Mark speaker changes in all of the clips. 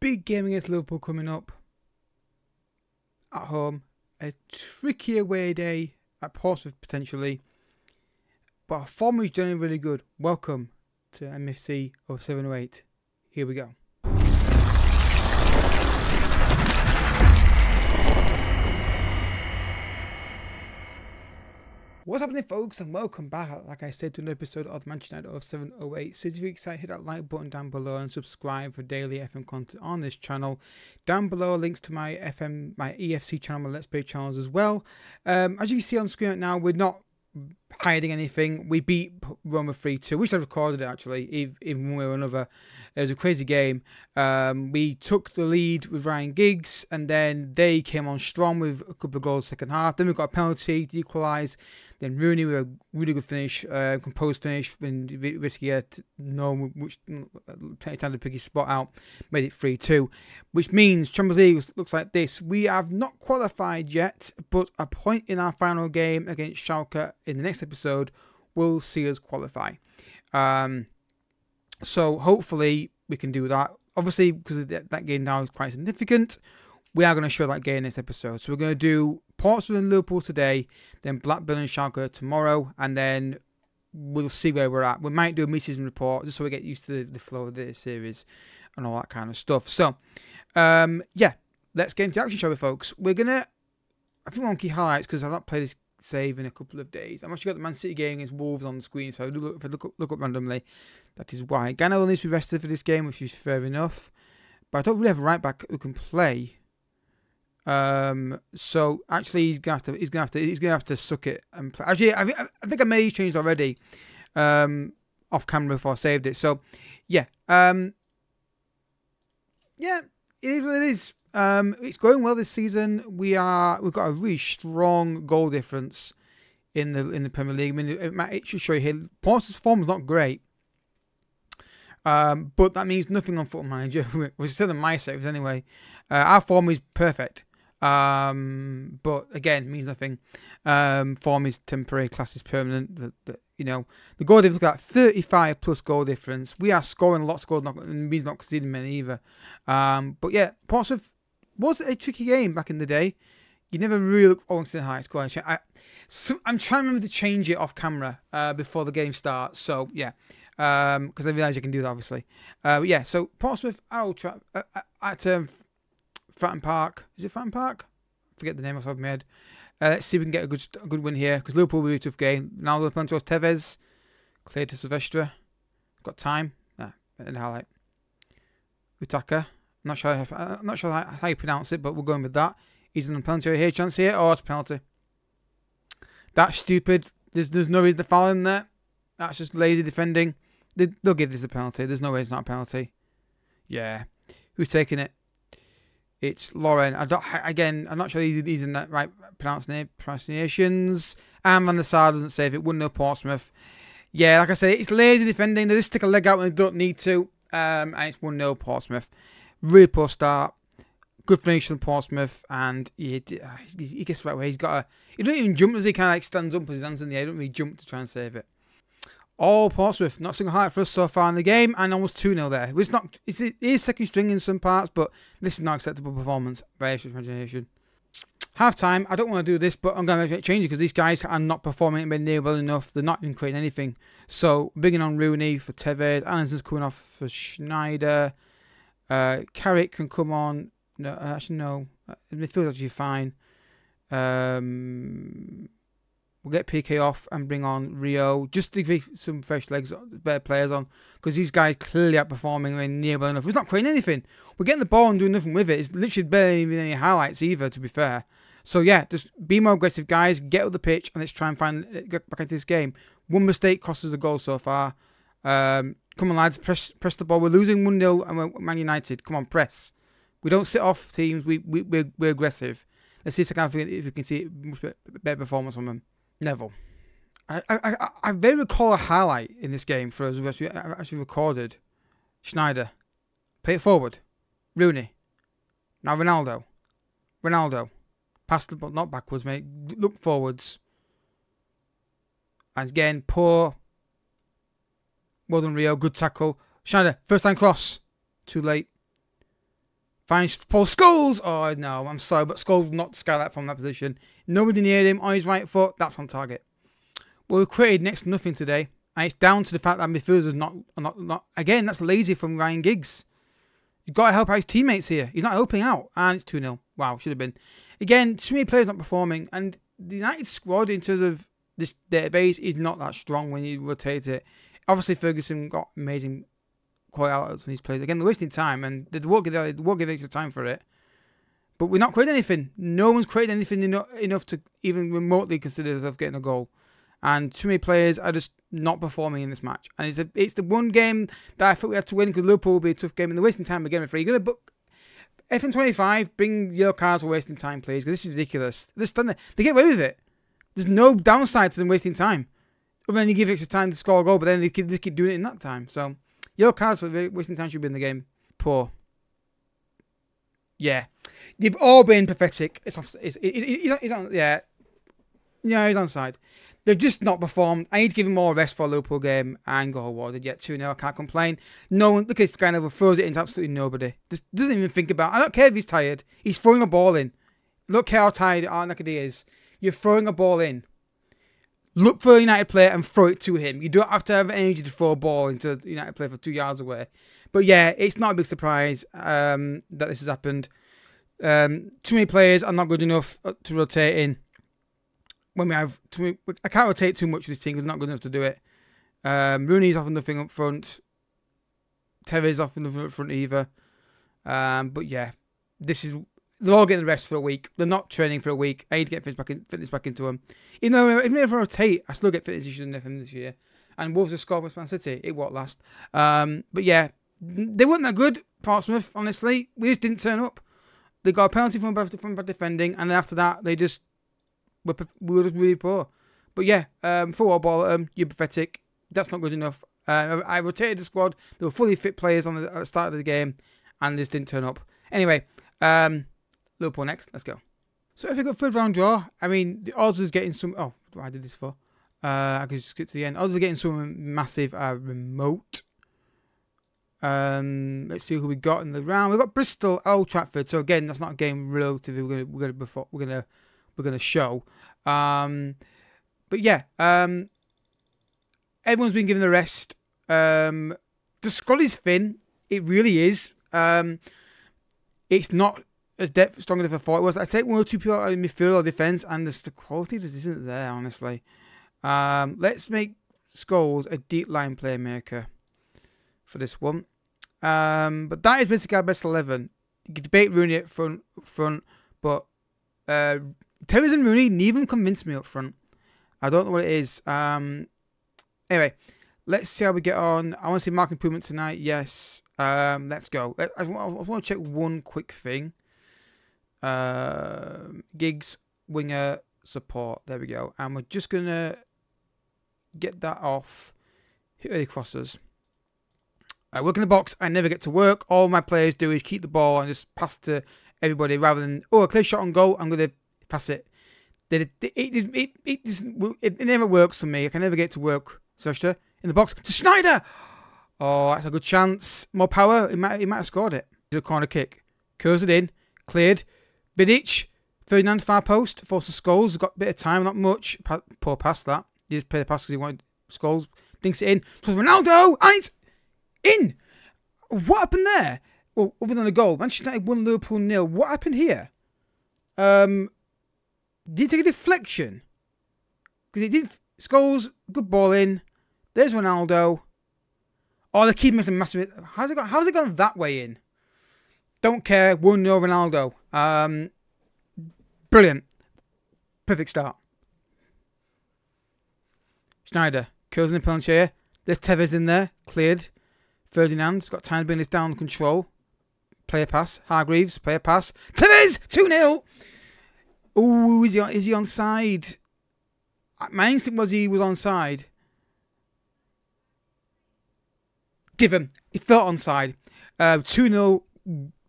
Speaker 1: big game against Liverpool coming up at home. A tricky away day at Portsmouth potentially. But our form is generally really good. Welcome to MFC of 0708. Here we go. What's happening, folks, and welcome back, like I said, to an episode of Manchester United 0708. So if you're excited, hit that like button down below and subscribe for daily FM content on this channel. Down below, links to my FM, my EFC channel, my Let's Play channels as well. Um, as you can see on screen right now, we're not hiding anything. We beat Roma 3 2. We should have recorded it actually, even one way or another. It was a crazy game. Um, we took the lead with Ryan Giggs, and then they came on strong with a couple of goals second half. Then we got a penalty to equalise. Then Rooney with a really good finish, uh, composed finish, and risky uh, no, which plenty time to pick his spot out, made it 3 2. Which means Champions League looks like this. We have not qualified yet, but a point in our final game against Schalke in the next episode will see us qualify. Um, so hopefully we can do that. Obviously, because that game now is quite significant, we are going to show that game in this episode. So we're going to do Portsmouth and Liverpool today, then Blackburn and Schalke tomorrow, and then we'll see where we're at. We might do a mid-season report just so we get used to the, flow of the series and all that kind of stuff. So, um, yeah, let's get into action, shall we, folks? We're going to, I think one key highlights, because I've not played this save in a couple of days. I've actually got the Man City game against Wolves on the screen, so if I look up, look up randomly, that is why. Gano needs to be rested for this game, which is fair enough. But I don't really have a right back who can play. Um, so actually, he's gonna have to. He's gonna have to. He's gonna have to suck it and play. Actually, I, I think I may have changed already. Um, off camera before I saved it. So, yeah. Um, yeah, it is what it is. Um, it's going well this season. We are. We've got a really strong goal difference in the in the Premier League. I mean, it, it should show you here. Portsmouth's form is not great. Um, but that means nothing on Football Manager, which is still in my saves anyway. Uh, our form is perfect. Um, but again, means nothing. Um, form is temporary, class is permanent. You know, the goal difference got 35 plus goal difference. We are scoring lots of goals, not means not conceding many either. Um, but yeah, Portsmouth was a tricky game back in the day. You never really look forward to the high score. I, so I'm trying to remember to change it off camera uh, before the game starts. So yeah, because um, I realise you can do that obviously. Uh, yeah, so Portsmouth at Tra- uh, at um, Fratton Park. Is it Fratton Park? Forget the name off the top of my head. Uh, let's see if we can get a good a good win here because Liverpool will be a tough game. Now they're playing towards Tevez, clear to Silvestre. Got time. In the highlight. Utaka. I'm not sure. How, I'm not sure how you pronounce it, but we're going with that. In the penalty here. Chance here. Oh, it's penalty. That's stupid. There's there's no reason to foul him there. That's just lazy defending. They, will give this a penalty. There's no way it's not a penalty. Yeah. Who's taking it? It's Lauren. I don't, again, I'm not sure he's, he's in that right pronunciations. And Van der Sar doesn't save it. 1 0 Portsmouth. Yeah, like I said, it's lazy defending. They just stick a leg out when they don't need to. Um, and it's 1 0 Portsmouth. Really poor start. Good finish from Portsmouth. And he, he gets right away. He's got a. He doesn't even jump as he kind of like stands up with his hands in the air. He doesn't really jump to try and save it. All Portsmouth, not single highlight for us so far in the game, and almost 2 0 there. It's not, it's, it is second string in some parts, but this is not acceptable performance by imagination. Half time, I don't want to do this, but I'm going to make a change because these guys are not performing near well enough. They're not even creating anything. So, bringing on Rooney for Tevez. Anderson's coming off for Sneijder. Uh, Carrick can come on. No, actually, no. Uh, midfield's actually fine. Um, We'll get PK off and bring on Rio just to give some fresh legs, better players on, because these guys clearly outperforming and near well enough. It's not creating anything. We're getting the ball and doing nothing with it. It's literally barely even any highlights either, to be fair. So yeah, just be more aggressive, guys. Get up the pitch and let's try and find uh, get back into this game. One mistake costs us a goal so far. Um, come on, lads, press press the ball. We're losing one 0 and we're Man United. Come on, press. We don't sit off teams. We we we're, we're aggressive. Let's see if, if we can see much better performance from them. Neville. I, I, I very recall a highlight in this game for us actually, uh, actually recorded. Sneijder, Play it forward. Rooney. Now Ronaldo. Ronaldo. Pass the ball, not backwards, mate. Look forwards. And again, poor. Well done, Rio. Good tackle. Sneijder, First time cross. Too late. Finds Paul Scholes. Oh, no, I'm sorry, but Scholes knocked Skylight from that position. Nobody near him on his right foot. That's on target. Well, we created next to nothing today. And it's down to the fact that midfielders not, not, not, again, that's lazy from Ryan Giggs. You've got to help out his teammates here. He's not helping out. And it's 2 0. Wow, should have been. Again, too many players not performing. And the United squad, in terms of this database, is not that strong when you rotate it. Obviously, Ferguson got amazing quality out of these players. Again, they're wasting time and they won't give, they won't give extra time for it. But we're not creating anything. No one's created anything enough, enough to even remotely consider themselves getting a goal. And too many players are just not performing in this match. And it's a, it's the one game that I thought we had to win because Liverpool will be a tough game and they're wasting time again. If you're going to book FM25, bring your cards for wasting time, please, because this is ridiculous. They're stunning. They get away with it. There's no downside to them wasting time. Other than you give extra time to score a goal, but then they keep, they keep doing it in that time. So, your cards for wasting time should be in the game. Poor. Yeah. They've all been pathetic. It's off. It's, it, it, it, it's on, yeah. Yeah, he's on side. They've just not performed. I need to give him more rest for a Liverpool game and go awarded yet 2 0. I can't complain. No one, look at this guy over, throws it into absolutely nobody. Just doesn't even think about I don't care if he's tired. He's throwing a ball in. Look how tired Arnakadi is. You're throwing a ball in. Look for a United player and throw it to him. You don't have to have energy to throw a ball into a United player for two yards away. But yeah, it's not a big surprise um, that this has happened. Um, too many players are not good enough uh, to rotate in when we have to, I can't rotate too much with this team because not good enough to do it. Um, Rooney's often nothing up front. Tevez often nothing up front either. Um, but yeah, this is they're all getting the rest for a week. They're not training for a week. I need to get fitness back, in, fitness back into them. Even though even if I rotate, I still get fitness issues in them this year. And Wolves have scored with Man City. It won't last. Um, but yeah, they weren't that good. Portsmouth, honestly, we just didn't turn up. They got a penalty from from bad defending, and then after that, they just we're, we were just really poor. But yeah, um, for ball, um, you're pathetic. That's not good enough. Uh, I rotated the squad. They were fully fit players on the, at the start of the game, and this didn't turn up. Anyway, um, Liverpool next. Let's go. So if you got third round draw, I mean, the odds is getting some. Oh, I did this for? Uh, I could just skip to the end. Odds are getting some massive uh, remote. Um, let's see who we got in the round. We've got Bristol, Old Trafford. So again, that's not a game relatively. We're gonna we're gonna before we're gonna we're going to show. Um, but yeah, um, everyone's been given the rest. Um, the squad is thin. It really is. Um, it's not as depth strong I thought it was. I take one or two people out of midfield or defence, and the quality just isn't there, honestly. Um, let's make Scholes a deep line playmaker for this one. Um, but that is basically our best 11. You can debate Rooney at front, front but uh, Tevez and Rooney neither convinced me up front. I don't know what it is. Um, anyway, let's see how we get on. I want to see mark improvement tonight. Yes. Um, let's go. I, I, I want to check one quick thing. Uh, Giggs winger support. There we go. And we're just gonna get that off. Hit early crosses. I work in the box. I never get to work. All my players do is keep the ball and just pass to everybody rather than oh a clear shot on goal. I'm gonna pass it. It it it, it, it, never works for me. I can never get to work. Sosha in the box to Sneijder. Oh, that's a good chance. More power. He might he might have scored it. a corner kick. Curls it in. Cleared. Vidic. Ferdinand far post. Forces Scholes. Got a bit of time. Not much. Pa poor pass that. He just played a pass because he wanted Scholes. Dinks it in. Towards Ronaldo. And it's in. What happened there? Well, other than a goal, Manchester United won Liverpool nil. What happened here? Um, did he take a deflection? Because he did. Scholes, good ball in. There's Ronaldo. Oh, the keeper makes a massive. How's it gone? How's it gone that way in? Don't care. 1 0 Ronaldo. Um, brilliant. Perfect start. Sneijder Curls in the penalty here. There's Tevez in there. Cleared. Ferdinand's got time to bring this down control. Player pass. Hargreaves. Player pass. Tevez! 2 0. Oh, is he on, is he on side? My instinct was he was on side. Give him. He felt on side. Uh, 2 0,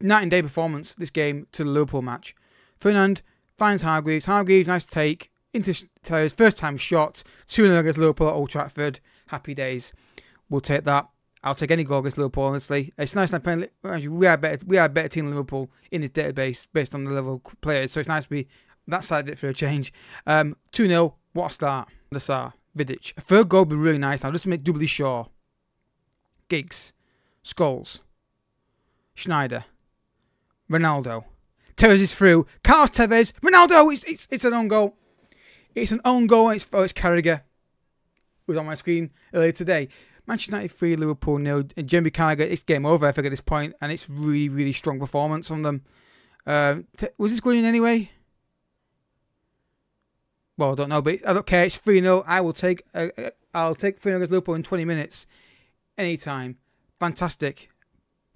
Speaker 1: night and day performance this game to the Liverpool match. Ferdinand finds Hargreaves. Hargreaves, nice take. Into his first time shot. 2 0 against Liverpool at Old Trafford. Happy days. We'll take that. I'll take any goal against Liverpool. Honestly, it's nice that playing. We are better. We are a better team than Liverpool in his database based on the level of players. So it's nice to be that side of it for a change. Um, two 0 What a start! The Sar Vidic. A third goal would be really nice. I'll just make doubly sure. Giggs, Scholes, Sneijder, Ronaldo. Tevez is through. Carlos Tevez, Ronaldo. It's it's it's an own goal. It's an own goal. It's oh, it's Carragher. Was on my screen earlier today. Manchester United 3, Liverpool nil. And Jamie Carragher, it's game over, I think, at this point, and it's really, really strong performance on them. Uh, was this going in anyway? Well, I don't know, but I don't care. It's 3 0. I will take uh, uh I'll take 3 0 against Liverpool in 20 minutes. Anytime. Fantastic.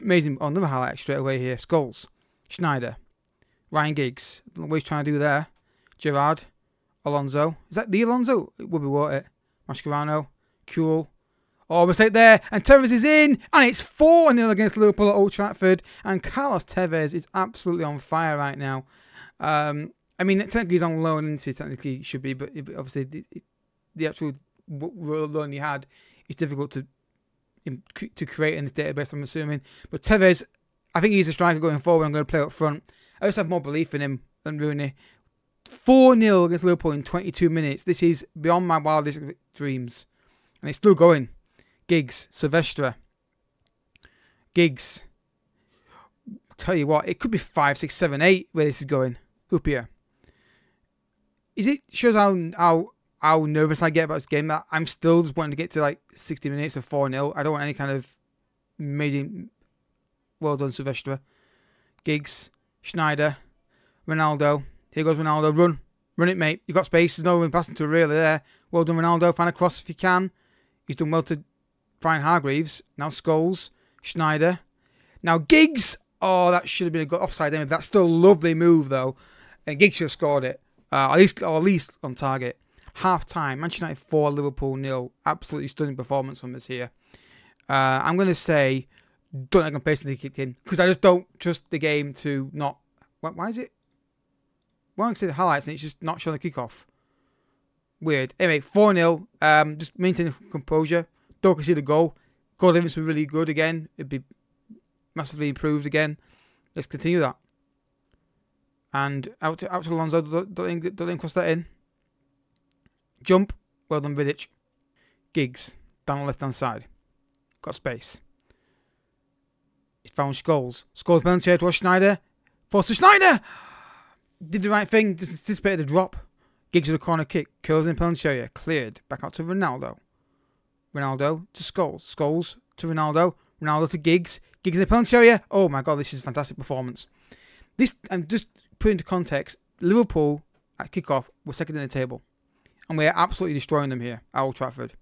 Speaker 1: Amazing. Oh, another highlight straight away here. Scholes. Sneijder. Ryan Giggs. What he's trying to do there. Gerrard. Alonso. Is that the Alonso? It would be, worth it? Mascherano. Cool. Oh, mistake there. And Tevez is in. And it's 4 0 against Liverpool at Old Trafford. And Carlos Tevez is absolutely on fire right now. Um, I mean, technically he's on loan, and he? Technically should be, but obviously the, the actual loan he had is difficult to to create in the database. I'm assuming, but Tevez, I think he's a striker going forward. I'm going to play up front. I just have more belief in him than Rooney. 4 0 against Liverpool in 22 minutes. This is beyond my wildest dreams. And it's still going. Giggs, Silvestre. Giggs. Tell you what, it could be 5, 6, 7, 8 where this is going. Up Is it shows how how how nervous I get about this game that I'm still just wanting to get to like 60 minutes of 4 0. I don't want any kind of amazing. Well done, Silvestre. Giggs, Sneijder, Ronaldo. Here goes Ronaldo. Run. Run it, mate. You've got space. There's no one passing to really there. Well done, Ronaldo. Find a cross if you can. He's done well to find Hargreaves. Now Scholes. Sneijder. Now Giggs. Oh, that should have been a good offside. That's still a lovely move, though. And Giggs should have scored it. Uh, at least, or at least on target. Half time. Manchester United 4, Liverpool nil. Absolutely stunning performance from us here. Uh, I'm going to say, don't let them basically kick in. Because I just don't trust the game to not. Why is it? Why don't I say the highlights and it's just not showing the kickoff? Weird. Anyway, 4 0. Um, just maintain composure. Don't concede a goal. Goal difference be really good again. It'd be massively improved again. Let's continue that. And out to, out to Alonso. Don't, don't, cross that in. Jump. Well done, Vidic. Giggs. Down the left hand side. Got space. Found Scholes. Scholes penalty to Sneijder. Force to Sneijder! Did the right thing. Anticipated the drop. Giggs with a corner kick. Curls in penalty area. Cleared. Back out to Ronaldo. Ronaldo to Scholes. Scholes to Ronaldo. Ronaldo to Giggs. Giggs in the penalty area. Oh my god, this is a fantastic performance. This and just put into context, Liverpool at kickoff were second in the table. And we're absolutely destroying them here at Old Trafford.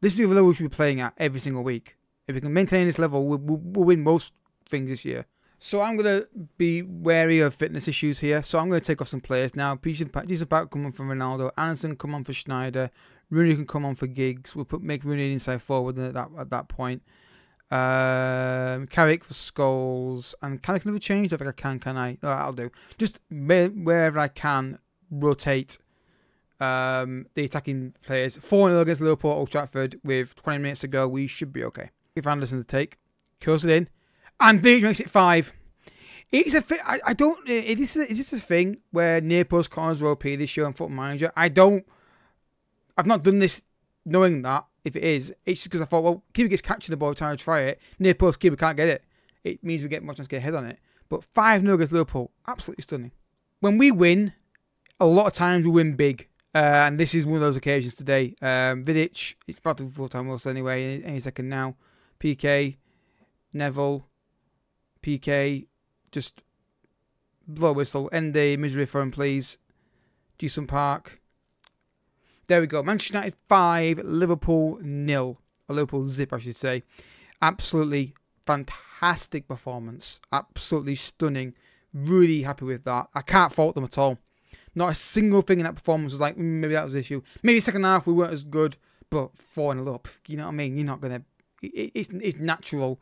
Speaker 1: This is the level we should be playing at every single week. If we can maintain this level, we'll, we'll win most things this year. So I'm going to be wary of fitness issues here. So I'm going to take off some players now. Are about coming from Ronaldo. Anderson come on for Sneijder. Rooney can come on for Giggs. We'll put make Rooney inside forward at that at that point. Um, Carrick for Scholes. And can I can never change? I think I can. Can I? I'll do. Just wherever I can, rotate um, the attacking players. 4 0 against Liverpool Old Trafford with 20 minutes to go. We should be okay. If Anderson to take, curls it in. And Vidic makes it five. It's a thing. I, don't. Is this, is this a thing where near post corners are OP this year on Football Manager? I don't. I've not done this knowing that. If it is, it's just because I thought, well, keeper gets catching the ball trying to try it. Near post keeper can't get it. It means we get much chance to get ahead on it. But 5 0 against Liverpool, absolutely stunning. When we win, a lot of times we win big. Uh, and this is one of those occasions today. Um, Vidic, it's about to full time also anyway, any second now. PK, Neville, PK, just blow whistle, end the misery for him, please. Ji-sung Park. There we go. Manchester United 5, Liverpool nil. Or Liverpool zip, I should say. Absolutely fantastic performance. Absolutely stunning. Really happy with that. I can't fault them at all. Not a single thing in that performance was like, mm, maybe that was the issue. Maybe second half we weren't as good, but 4 0 up. You know what I mean? You're not going to. It's, it's natural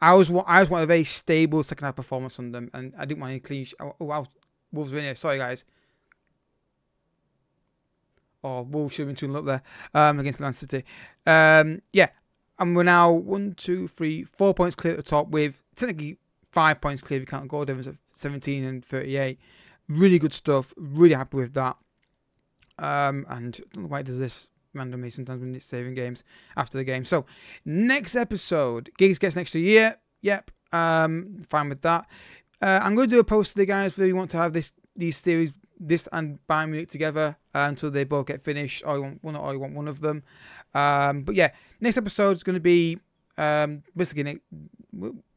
Speaker 1: I was I was want a very stable second half performance on them, and I didn't want any clean. Oh, wow, Wolves were in here. Sorry, guys. Oh, Wolves should have been 2 up there um, against Man City. Um, yeah, and we're now one, two, three, four points clear at the top with technically five points clear if you count goal difference at 17 and 38. Really good stuff. Really happy with that. Um, and why does this randomly sometimes when it's saving games after the game. So next episode, Giggs gets an extra year. Yep, um, fine with that. Uh, I'm going to do a post to the guys. Whether you want to have this these series, this and Bayern Munich together uh, until they both get finished, or you want one, or you want one of them. Um, but yeah, next episode is going to be um, basically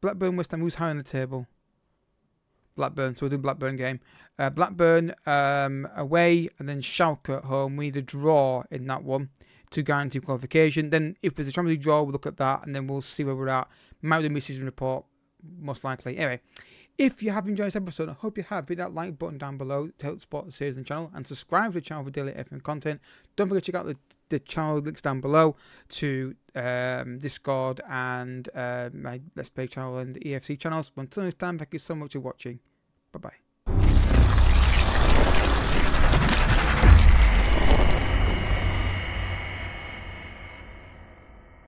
Speaker 1: Blackburn West Ham. Who's high on the table? Blackburn. So we'll do Blackburn game. Uh, Blackburn um, away and then Schalke at home. We need a draw in that one to guarantee qualification. Then if there's a Champions League draw, we'll look at that and then we'll see where we're at. Might do mid-season report, most likely. Anyway, if you have enjoyed this episode, I hope you have. Hit that like button down below to help support the series and channel and subscribe to the channel for daily FM content. Don't forget to check out the, the channel links down below to um, Discord and uh, my Let's Play channel and EFC channels. Until next time, thank you so much for watching. Bye bye.